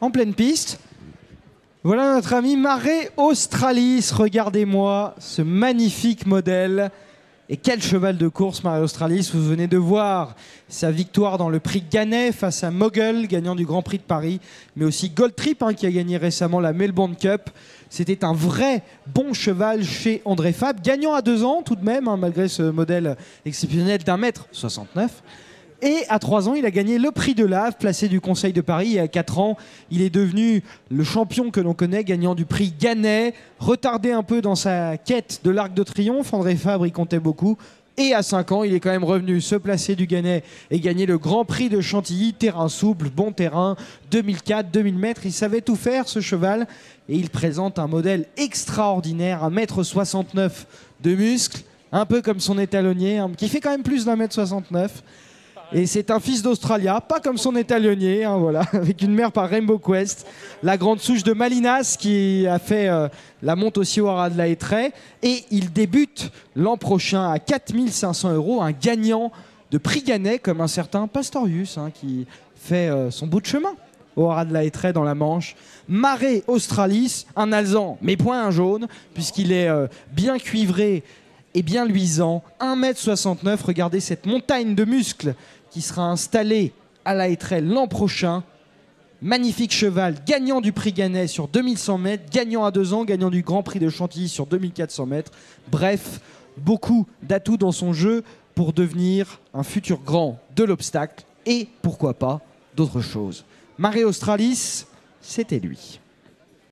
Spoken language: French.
en pleine piste. Voilà notre ami Maré Australis. Regardez-moi ce magnifique modèle. Et quel cheval de course, Maré Australis. Vous venez de voir sa victoire dans le prix Gannet face à Mogul, gagnant du Grand Prix de Paris, mais aussi Gold Trip, hein, qui a gagné récemment la Melbourne Cup. C'était un vrai bon cheval chez André Fab, gagnant à deux ans tout de même, hein, malgré ce modèle exceptionnel d'un mètre 69. Et à 3 ans, il a gagné le prix de Lave, placé du Conseil de Paris. Et à 4 ans, il est devenu le champion que l'on connaît, gagnant du prix Gannet, retardé un peu dans sa quête de l'Arc de Triomphe. André Fabre y comptait beaucoup. Et à 5 ans, il est quand même revenu se placer du Gannet et gagner le Grand Prix de Chantilly, terrain souple, bon terrain, 2004, 2000 mètres. Il savait tout faire, ce cheval. Et il présente un modèle extraordinaire, 1m69 de muscles, un peu comme son étalonnier, hein, qui fait quand même plus d'un mètre 69. Et c'est un fils d'Australia, pas comme son étalonnier, hein, voilà, avec une mère par Rainbow Quest, la grande souche de Malinas qui a fait euh, la monte aussi au Haras de la Hétraie. Et il débute l'an prochain à 4500 euros, un gagnant de prix Gannet comme un certain Pastorius hein, qui fait euh, son bout de chemin au Haras de la Hétraie dans la Manche. Maré Australis, un alzan, mais point un jaune, puisqu'il est euh, bien cuivré et bien luisant. 1m69, regardez cette montagne de muscles qui sera installée à la Hétrelle l'an prochain. Magnifique cheval, gagnant du prix Gannet sur 2100 mètres, gagnant à deux ans, gagnant du Grand Prix de Chantilly sur 2400 mètres. Bref, beaucoup d'atouts dans son jeu pour devenir un futur grand de l'obstacle et pourquoi pas d'autres choses. Maré Australis, c'était lui.